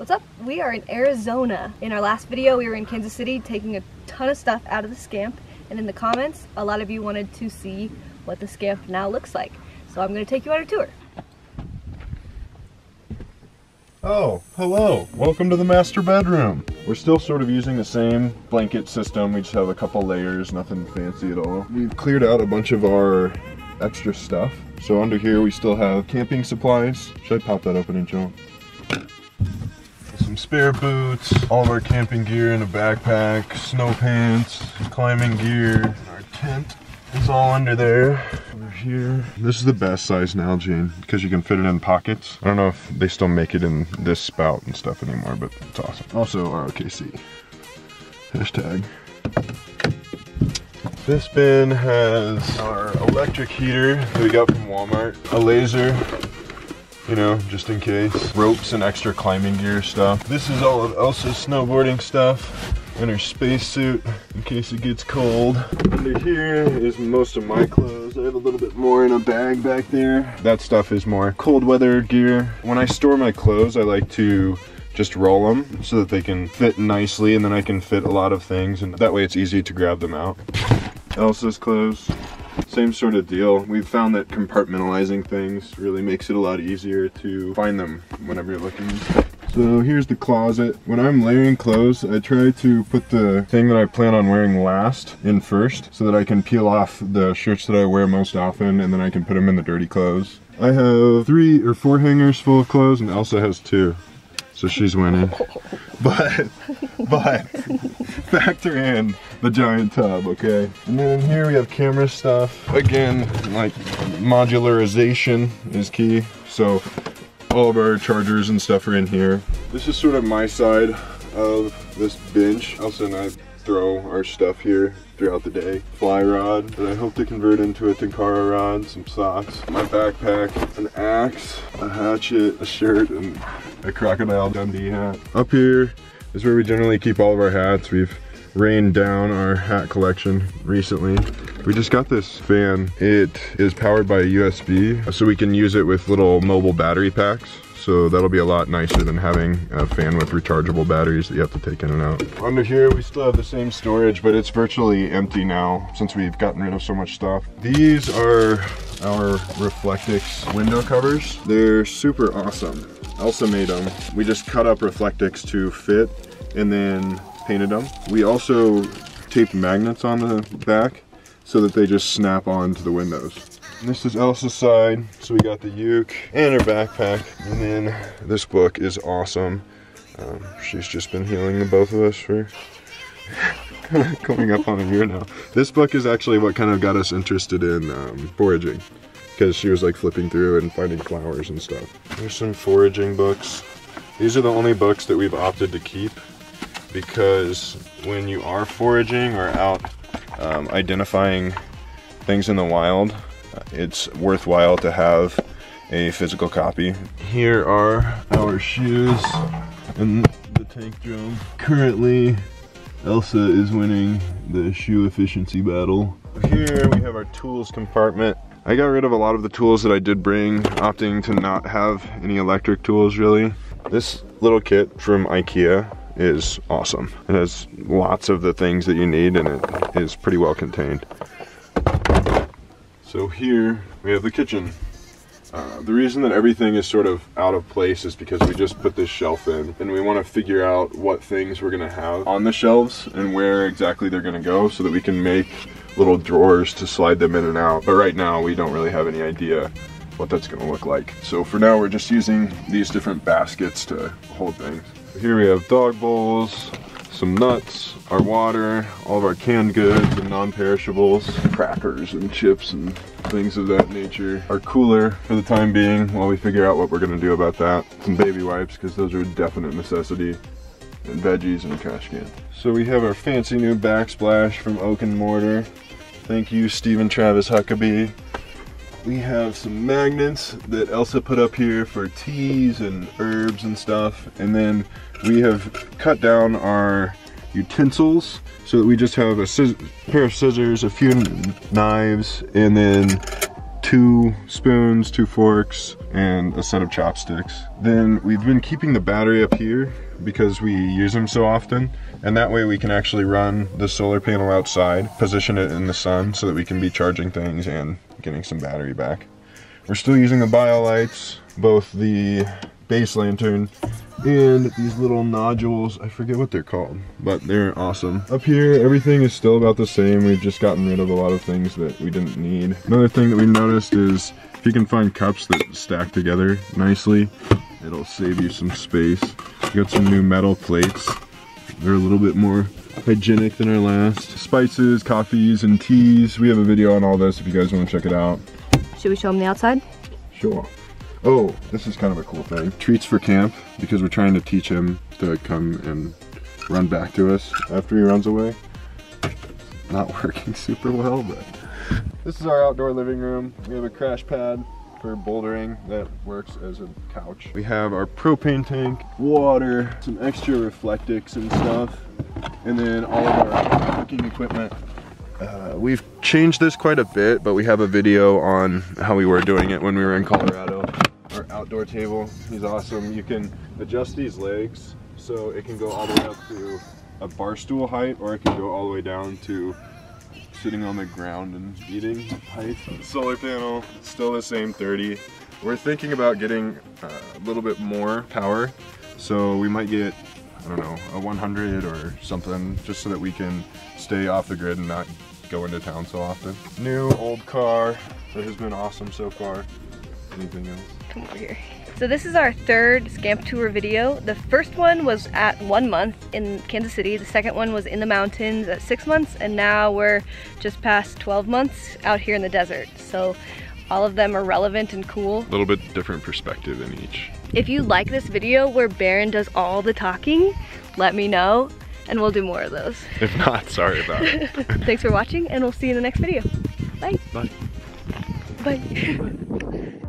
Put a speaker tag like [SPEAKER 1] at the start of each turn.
[SPEAKER 1] What's up? We are in Arizona. In our last video, we were in Kansas City taking a ton of stuff out of the Scamp. And in the comments, a lot of you wanted to see what the Scamp now looks like. So I'm gonna take you on a tour.
[SPEAKER 2] Oh, hello. Welcome to the master bedroom. We're still sort of using the same blanket system. We just have a couple layers, nothing fancy at all. We've cleared out a bunch of our extra stuff. So under here we still have camping supplies. Should I pop that open and show some spare boots, all of our camping gear in a backpack, snow pants, climbing gear, our tent is all under there. Over here. This is the best size Nalgene because you can fit it in pockets. I don't know if they still make it in this spout and stuff anymore, but it's awesome. Also ROKC. Hashtag. This bin has our electric heater that we got from Walmart, a laser, you know, just in case. Ropes and extra climbing gear stuff. This is all of Elsa's snowboarding stuff and her spacesuit in case it gets cold. Under here is most of my clothes. I have a little bit more in a bag back there. That stuff is more cold weather gear. When I store my clothes, I like to just roll them so that they can fit nicely and then I can fit a lot of things and that way it's easy to grab them out. Elsa's clothes, same sort of deal. We've found that compartmentalizing things really makes it a lot easier to find them whenever you're looking. So here's the closet. When I'm layering clothes, I try to put the thing that I plan on wearing last in first so that I can peel off the shirts that I wear most often and then I can put them in the dirty clothes. I have three or four hangers full of clothes and Elsa has two. So she's winning. But, but, factor in the giant tub, okay? And then here we have camera stuff. Again, like modularization is key. So all of our chargers and stuff are in here. This is sort of my side of this bench. Also, and I throw our stuff here throughout the day. Fly rod that I hope to convert into a Tenkara rod, some socks, my backpack, an axe, a hatchet, a shirt, and a Crocodile Dundee hat. Up here is where we generally keep all of our hats. We've rained down our hat collection recently. We just got this fan. It is powered by a USB, so we can use it with little mobile battery packs. So that'll be a lot nicer than having a fan with rechargeable batteries that you have to take in and out. Under here, we still have the same storage, but it's virtually empty now since we've gotten rid of so much stuff. These are our Reflectix window covers. They're super awesome. Elsa made them. We just cut up Reflectix to fit and then painted them. We also taped magnets on the back so that they just snap onto the windows. This is Elsa's side. So we got the uke and her backpack. And then this book is awesome. Um, she's just been healing the both of us for coming up on a year now. This book is actually what kind of got us interested in um, foraging because she was like flipping through and finding flowers and stuff. There's some foraging books. These are the only books that we've opted to keep because when you are foraging or out um, identifying things in the wild, it's worthwhile to have a physical copy. Here are our shoes and the tank drum. Currently, Elsa is winning the shoe efficiency battle. Here we have our tools compartment. I got rid of a lot of the tools that I did bring, opting to not have any electric tools really. This little kit from Ikea is awesome. It has lots of the things that you need and it is pretty well contained. So here we have the kitchen. Uh, the reason that everything is sort of out of place is because we just put this shelf in and we want to figure out what things we're going to have on the shelves and where exactly they're going to go so that we can make little drawers to slide them in and out. But right now we don't really have any idea what that's going to look like. So for now we're just using these different baskets to hold things. Here we have dog bowls, some nuts, our water, all of our canned goods and non-perishables, crackers and chips and things of that nature. Our cooler for the time being while we figure out what we're gonna do about that. Some baby wipes because those are a definite necessity and veggies and a trash can. So we have our fancy new backsplash from Oak and Mortar. Thank you, Stephen Travis Huckabee. We have some magnets that Elsa put up here for teas and herbs and stuff. And then we have cut down our utensils so that we just have a pair of scissors, a few knives, and then two spoons, two forks, and a set of chopsticks. Then we've been keeping the battery up here because we use them so often. And that way we can actually run the solar panel outside, position it in the sun so that we can be charging things and getting some battery back. We're still using the BioLites, both the base lantern and these little nodules i forget what they're called but they're awesome. Up here everything is still about the same. We've just gotten rid of a lot of things that we didn't need. Another thing that we noticed is if you can find cups that stack together nicely it'll save you some space. We got some new metal plates. They're a little bit more hygienic than our last. Spices coffees and teas. We have a video on all this if you guys want to check it out.
[SPEAKER 1] Should we show them the outside?
[SPEAKER 2] Sure Oh, this is kind of a cool thing. Treats for camp, because we're trying to teach him to come and run back to us after he runs away. Not working super well, but... This is our outdoor living room. We have a crash pad for bouldering that works as a couch. We have our propane tank, water, some extra reflectix and stuff, and then all of our cooking equipment. Uh, we've changed this quite a bit, but we have a video on how we were doing it when we were in Colorado outdoor table. He's awesome. You can adjust these legs so it can go all the way up to a bar stool height or it can go all the way down to sitting on the ground and eating height. Solar panel, still the same 30. We're thinking about getting a little bit more power. So we might get, I don't know, a 100 or something just so that we can stay off the grid and not go into town so often. New old car that has been awesome so far. Anything else?
[SPEAKER 1] Come over here. So this is our third Scamp Tour video. The first one was at one month in Kansas City. The second one was in the mountains at six months. And now we're just past 12 months out here in the desert. So all of them are relevant and cool.
[SPEAKER 2] A little bit different perspective in each.
[SPEAKER 1] If you like this video where Barron does all the talking, let me know and we'll do more of those.
[SPEAKER 2] If not, sorry about it.
[SPEAKER 1] Thanks for watching and we'll see you in the next video. Bye.
[SPEAKER 2] Bye.
[SPEAKER 1] Bye.